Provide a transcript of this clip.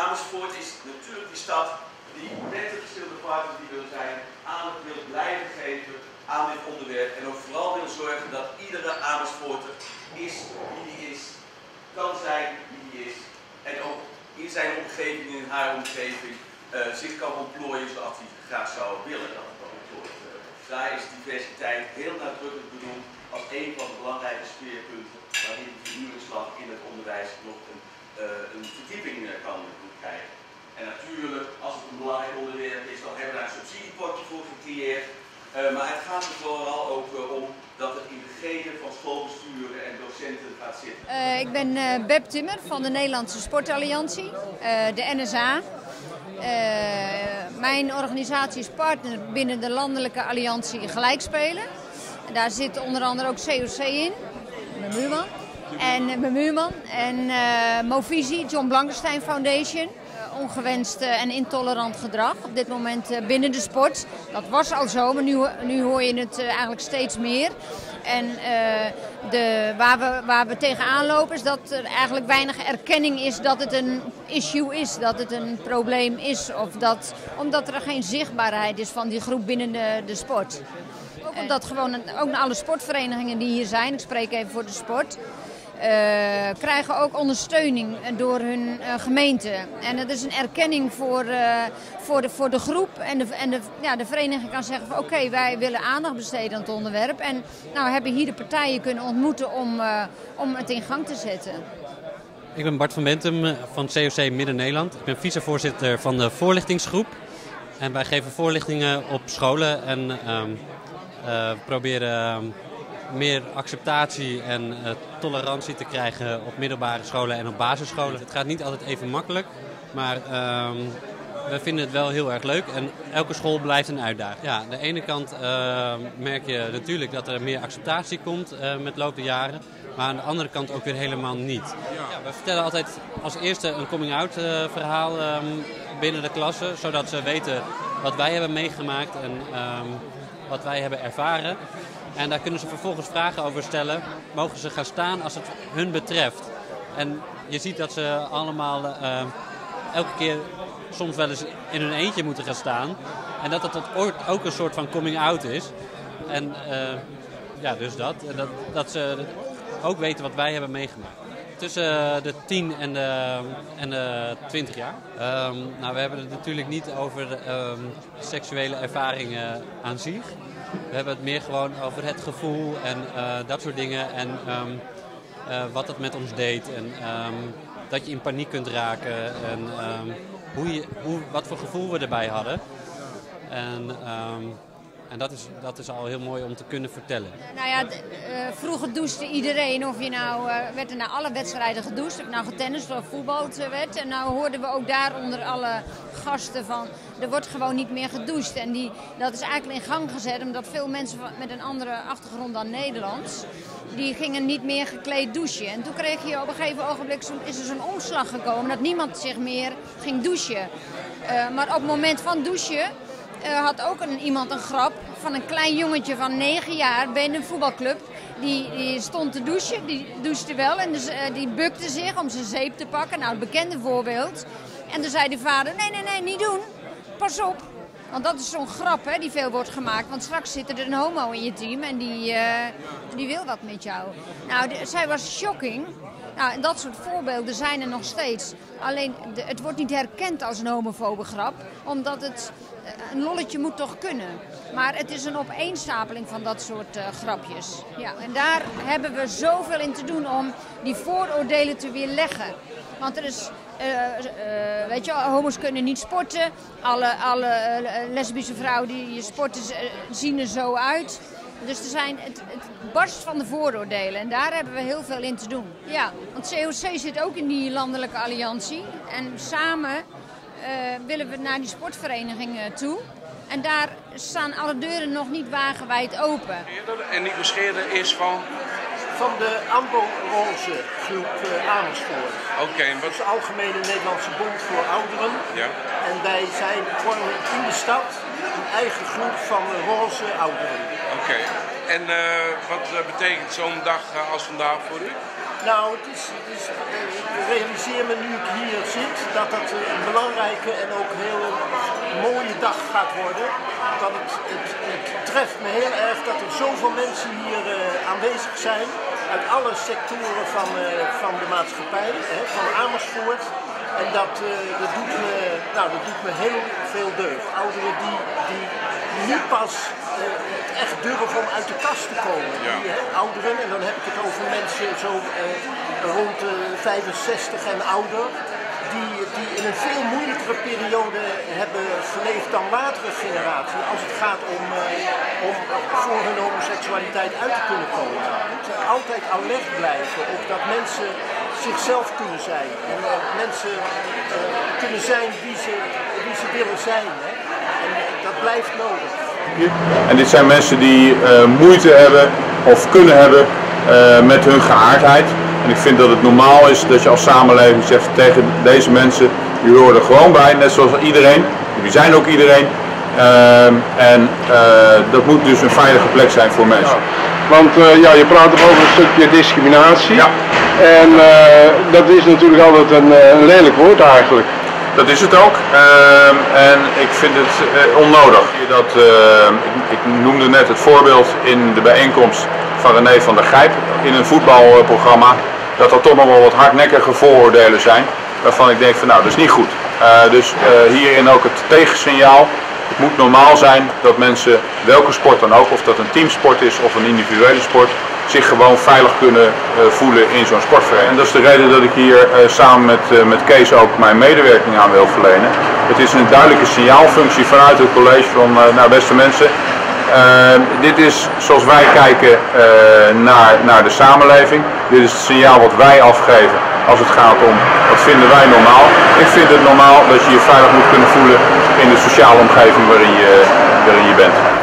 Amersfoort is natuurlijk die stad die met de verschillende partners die wil zijn, aandacht wil blijven geven aan dit onderwerp. En ook vooral wil zorgen dat iedere Amersfoorter is wie die is, kan zijn wie die is. En ook in zijn omgeving, in haar omgeving, uh, zich kan ontplooien zoals hij graag zou willen dat het ontplooit uh, Daar is diversiteit heel nadrukkelijk benoemd als een van de belangrijke speerpunten waarin de vernieuwingsslag in het onderwijs nog een, uh, een verdieping En natuurlijk, als het een belangrijk onderwerp is, dan hebben we daar een subsidiepotje voor gecreëerd. Uh, maar het gaat er vooral ook uh, om dat het in de genen van schoolbesturen en docenten gaat zitten. Uh, ik ben Beb Timmer van de Nederlandse Sportalliantie, de NSA. mijn organisatie is partner binnen de Landelijke Alliantie Gelijkspelen. Daar zit onder andere ook COC in, mijn buurman. En mijn buurman. En Movisi, John Blankenstein Foundation ongewenst en intolerant gedrag op dit moment eh, binnen de sport. Dat was al zo, maar nu, nu hoor je het eh, eigenlijk steeds meer. En uh, de, waar, we, waar we tegenaan lopen is dat er eigenlijk weinig erkenning is dat het een issue is, dat het een probleem is. Of dat, omdat er geen zichtbaarheid is van die groep binnen de, de sport. Ook omdat gewoon ook alle sportverenigingen die hier zijn, ik spreek even voor de sport, uh, krijgen ook ondersteuning door hun uh, gemeente. En dat is een erkenning voor, uh, voor, de, voor de groep. En de, en de, ja, de vereniging kan zeggen van oké, wij willen aandacht besteden aan het onderwerp. En nou hebben hier de partijen kunnen ontmoeten om, om het in gang te zetten. Ik ben Bart van Bentum van COC Midden-Nederland. Ik ben vicevoorzitter van de voorlichtingsgroep. En wij geven voorlichtingen op scholen en um, proberen meer acceptatie en uh, tolerantie te krijgen op middelbare scholen en op basisscholen. Het gaat niet altijd even makkelijk, maar um, we vinden het wel heel erg leuk en elke school blijft een uitdaging. Ja, aan de ene kant uh, merk je natuurlijk dat er meer acceptatie komt uh, met der jaren. Maar aan de andere kant ook weer helemaal niet. Ja, we vertellen altijd als eerste een coming-out verhaal um, binnen de klasse. Zodat ze weten wat wij hebben meegemaakt en wat wij hebben ervaren. En daar kunnen ze vervolgens vragen over stellen. Mogen ze gaan staan als het hun betreft? En je ziet dat ze allemaal uh, elke keer soms wel eens in hun eentje moeten gaan staan. En dat het ook een soort van coming out is. En uh, ja, dus dat. dat. Dat ze ook weten wat wij hebben meegemaakt. Tussen de 10 en de, en de 20 jaar. Um, nou, we hebben het natuurlijk niet over um, seksuele ervaringen aan zich. We hebben het meer gewoon over het gevoel en uh, dat soort dingen. En um, uh, wat het met ons deed. En um, dat je in paniek kunt raken. En um, hoe je, hoe, wat voor gevoel we erbij hadden. En en dat is, dat is al heel mooi om te kunnen vertellen. Nou ja, uh, vroeger douchte iedereen. Of je nou, uh, werd er na alle wedstrijden gedoucht. Of nou getennist of voetbal werd. En nou hoorden we ook daar onder alle gasten van... er wordt gewoon niet meer gedoucht. En die, dat is eigenlijk in gang gezet omdat veel mensen met een andere achtergrond dan Nederlands... die gingen niet meer gekleed douchen. En toen kreeg je op een gegeven ogenblik... is er zo'n omslag gekomen dat niemand zich meer ging douchen. Maar op het moment van douchen uh, had ook een, iemand een grap van een klein jongetje van 9 jaar bij een voetbalclub. Die, die stond te douchen, die douchte wel en dus, uh, die bukte zich om zijn zeep te pakken. Nou, het bekende voorbeeld. En toen zei de vader, nee, nee, nee, niet doen. Pas op. Want dat is zo'n grap hè, die veel wordt gemaakt. Want straks zit er een homo in je team en die, uh, die wil wat met jou. Nou, zij was shocking. Nou, en dat soort voorbeelden zijn er nog steeds. Alleen, het wordt niet herkend als een homofobe grap. Omdat het, eh, een lolletje moet toch kunnen. Maar het is een opeenstapeling van dat soort uh, grapjes. Ja, en daar hebben we zoveel in te doen om die vooroordelen te weerleggen. Want er is, uh, uh, weet je, homo's kunnen niet sporten. Alle, alle lesbische vrouwen die sporten zien er zo uit. Dus er zijn, het, het barst van de vooroordelen en daar hebben we heel veel in te doen. Ja, want COC zit ook in die landelijke alliantie. En samen willen we naar die sportverenigingen toe. En daar staan alle deuren nog niet wagenwijd open. En die bescheerder is van? Van de Ambo-Roze groep uh, Amersfoort. Oké. Okay, wat... Dat is de Algemene Nederlandse Bond voor Ouderen. Ja. En wij zijn vormen in de stad een eigen groep van roze ouderen. Oké. Okay. En uh, wat betekent zo'n dag als vandaag voor u? Nou, het is, het is, ik realiseer me nu ik hier zit dat dat een belangrijke en ook heel mooie dag gaat worden. Dat het, het, het treft me heel erg dat er zoveel mensen hier uh, aanwezig zijn uit alle sectoren van, uh, van de maatschappij, hè, van Amersfoort. En dat, uh, dat, doet me, nou, dat doet me heel veel deugd. Ouderen die, die nu pas uh, echt durven om uit de kast te komen. Ja. Die, hè, ouderen, en dan heb ik het over mensen zo uh, rond de 65 en ouder. Die, die in een veel moeilijkere periode hebben geleefd dan latere generatie. Als het gaat om, om voor hun homoseksualiteit uit te kunnen komen. Altijd alert blijven op dat mensen zichzelf kunnen zijn. En uh, mensen uh, kunnen zijn wie ze, wie ze willen zijn. Hè? En dat blijft nodig. En dit zijn mensen die uh, moeite hebben of kunnen hebben met hun geaardheid. En ik vind dat het normaal is dat je als samenleving zegt tegen deze mensen, jullie horen er gewoon bij, net zoals iedereen. Jullie zijn ook iedereen. en dat moet dus een veilige plek zijn voor mensen. Ja. Want ja, je praat over een stukje discriminatie. Ja. En uh, dat is natuurlijk altijd een, een, lelijk woord eigenlijk. Dat is het ook. Uh, en ik vind het uh, onnodig. Dat, ik, ik, noemde net het voorbeeld in de bijeenkomst van René van der Gijp in een voetbalprogramma. Dat er toch nog wel wat hardnekkige vooroordelen zijn. Waarvan ik denk van nou dat is niet goed. dus hierin ook het tegensignaal. Het moet normaal zijn dat mensen, welke sport dan ook, of dat een teamsport is of een individuele sport, zich gewoon veilig kunnen uh, voelen in zo'n sportvereniging. En dat is de reden dat ik hier uh, samen met, uh, met Kees ook mijn medewerking aan wil verlenen. Het is een duidelijke signaalfunctie vanuit het college van, nou beste mensen, dit is zoals wij kijken naar, naar de samenleving. Dit is het signaal wat wij afgeven als het gaat om wat vinden wij normaal. Ik vind het normaal dat je je veilig moet kunnen voelen in de sociale omgeving waarin je, waarin je bent.